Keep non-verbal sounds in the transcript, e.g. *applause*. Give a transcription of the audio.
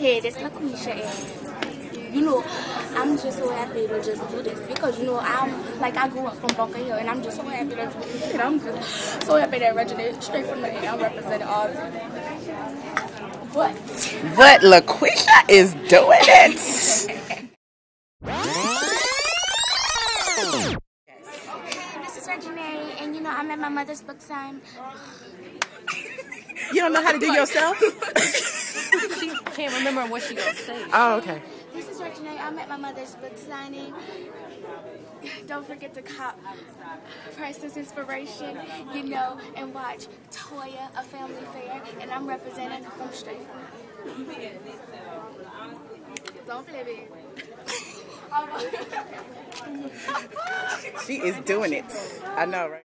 Hey, this LaQuisha and you know, I'm just so happy to just do this because you know I'm like I grew up from Bunker Hill and I'm just so happy to do this and I'm just so happy that Regina straight from the A I'm representing all of But But LaQuisha is doing it. this is Regina and you know I'm at my mother's book sign. You don't know how to do yourself? *laughs* she can't remember what she gonna say. Oh, okay. This is Regina. I'm at my mother's book signing. Don't forget to cop Priceless Inspiration, you know, and watch Toya, A Family Affair, and I'm representing from Straight From Don't flip it. She is doing it. I know, right?